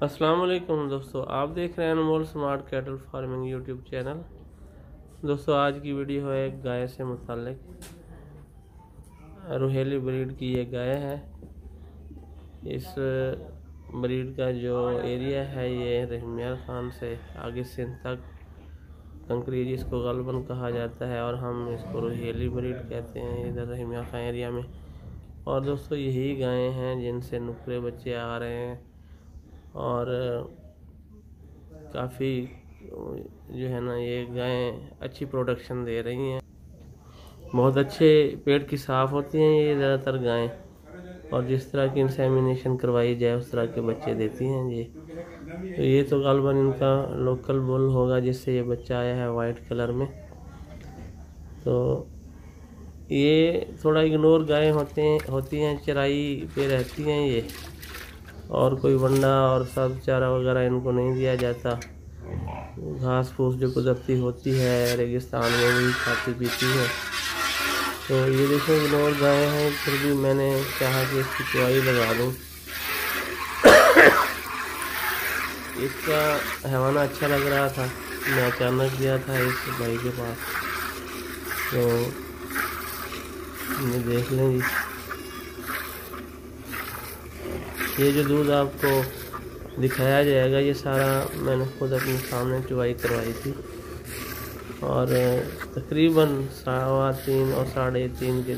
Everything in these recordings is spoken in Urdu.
السلام علیکم دوستو، آپ دیکھ رہے ہیں Anmol smart cattle farming YouTube channel. دوستو، آج کی ویڈیو ہے ایک گائے سے متعلق۔ روہیلی بریڈ کی یہ گائے ہے۔ اس بریڈ کا جو ایریا ہے، یہ رحمیار خان سے آگے سندھ تک۔ کنکری جس کو غلباً کہا جاتا ہے اور ہم اس کو روہیلی بریڈ کہتے ہیں ادھر رحمیار خان ایریا میں۔ اور دوستو، یہی گائیں ہیں جن سے نکرے بچے آ رہے ہیں۔ اور کافی جو ہے نا یہ گائیں اچھی پروڈکشن دے رہی ہیں۔ بہت اچھے پیٹ کی صاف ہوتی ہیں یہ زیادہ تر گائیں۔ اور جس طرح کی انسیمینیشن کروائی جائے اس طرح کے بچے دیتی ہیں جی۔ تو یہ تو غالباً ان کا لوکل بول ہوگا جس سے یہ بچہ آیا ہے وائٹ کلر میں۔ تو یہ تھوڑا اگنور گائیں ہوتے ہیں، ہوتی ہیں، چرائی پہ رہتی ہیں یہ۔ اور کوئی ونڈا اور سب چارہ وغیرہ ان کو نہیں دیا جاتا۔ گھاس پھوس جو قدرتی ہوتی ہے، ریگستان میں وہی کھاتی پیتی ہے۔ تو یہ دیکھیں گنور گائے ہیں، پھر بھی میں نے چاہا کہ اس کی چوائی لگا دوں۔ اس کا حیوانہ اچھا لگ رہا تھا، میں اچانک گیا تھا اس بھائی کے پاس۔ تو دیکھ لیں۔ جی یہ جو دودھ آپ کو دکھایا جائے گا، یہ سارا میں نے خود اپنے سامنے چوائی کروائی تھی۔ اور تقریباً سوا تین اور ساڑھے تین کے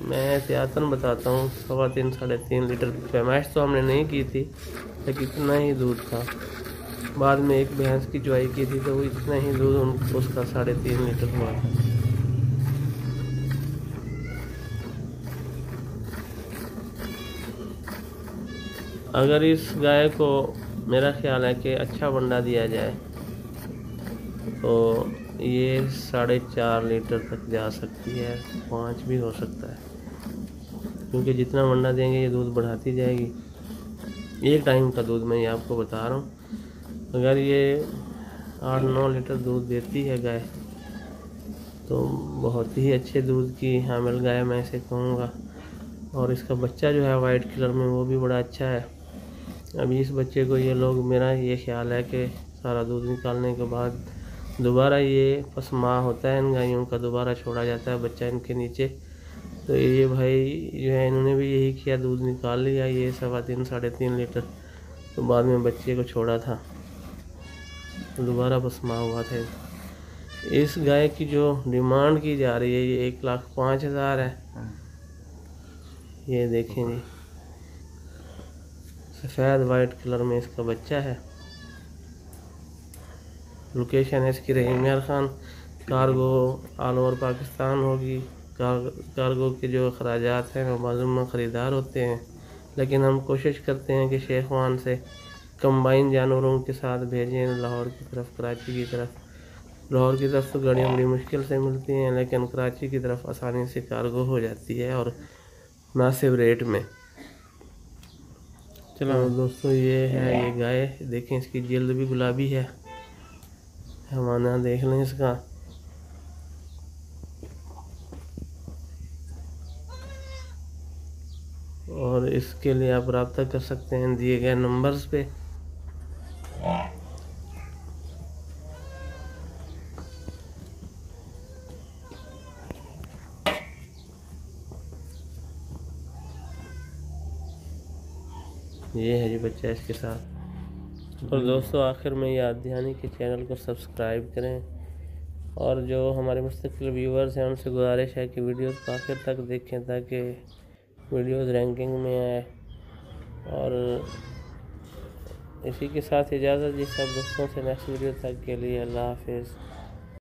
میں احتیاطاً بتاتا ہوں، سوا تین، ساڑھے تین لیٹر پیمائش تو ہم نے نہیں کی تھی، لیکن اتنا ہی دودھ تھا۔ بعد میں ایک بھینس کی چوائی کی تھی تو وہ اتنا ہی دودھ اس کا ساڑھے تین لیٹر ہوا۔ تھا اگر اس گائے کو میرا خیال ہے کہ اچھا ونڈا دیا جائے، تو یہ ساڑھے چار لیٹر تک جا سکتی ہے، پانچ بھی ہو سکتا ہے۔ کیونکہ جتنا ونڈا دیں گے، یہ دودھ بڑھاتی جائے گی۔ ایک ٹائم کا دودھ میں یہ آپ کو بتا رہا ہوں۔ اگر یہ آٹھ نو لیٹر دودھ دیتی ہے گائے، تو بہت ہی اچھے دودھ کی حامل گائے میں اسے کہوں گا۔ اور اس کا بچہ جو ہے، وائٹ کلر میں، وہ بھی بڑا اچھا ہے۔ ابھی اس بچے کو یہ لوگ میرا یہ خیال ہے کہ سارا دودھ نکالنے کے بعد دوبارہ یہ پسما ہوتا ہے، ان گائیوں کا دوبارہ چھوڑا جاتا ہے، بچہ ان کے نیچے۔ تو یہ بھائی جو ہے، انہوں نے بھی یہی کیا، دودھ نکال لیا، یہ سوا تین، ساڑھے تین لیٹر۔ تو بعد میں بچے کو چھوڑا تھا۔ دوبارہ پسما ہوا تھا۔ اس گائے کی جو ڈیمانڈ کی جا رہی ہے، یہ ایک لاکھ پانچ ہزار ہے۔ یہ دیکھیں جی۔ سفید وائٹ کلر میں اس کا بچہ ہے۔ لوکیشن ہے اس کی Rahim Khan. Cargo all over Pakistan ہوگی۔ کارگو کے جو اخراجات ہیں وہ معلوم خریدار ہوتے ہیں۔ لیکن ہم کوشش کرتے ہیں کہ شیخ وان سے کمبائن جانوروں کے ساتھ بھیجیں۔ لاہور کی طرف، کراچی کی طرف۔ لاہور کی طرف تو گاڑیاں بڑی مشکل سے ملتی ہیں، لیکن کراچی کی طرف آسانی سے کارگو ہو جاتی ہے اور مناسب ریٹ میں۔ چلو۔ دوستو یہ ہے یہ گائے۔ دیکھیں اس کی جلد بھی گلابی ہے۔ ہمانا دیکھ لیں اس کا۔ اور اس کے لیے آپ رابطہ کر سکتے ہیں دیے گئے نمبرز پہ۔ یہ ہے جی بچہ اس کے ساتھ۔ اور دوستو، آخر میں یاد دہانی کے چینل کو سبسکرائب کریں۔ اور جو ہمارے مستقل ویورز ہیں، ان سے گزارش ہے کہ ویڈیوز کو آخر تک دیکھیں تاکہ ویڈیوز رینکنگ میں آئے اور اسی کے ساتھ اجازت جی سب دوستوں سے نیکسٹ ویڈیو تک کے لیے اللہ حافظ۔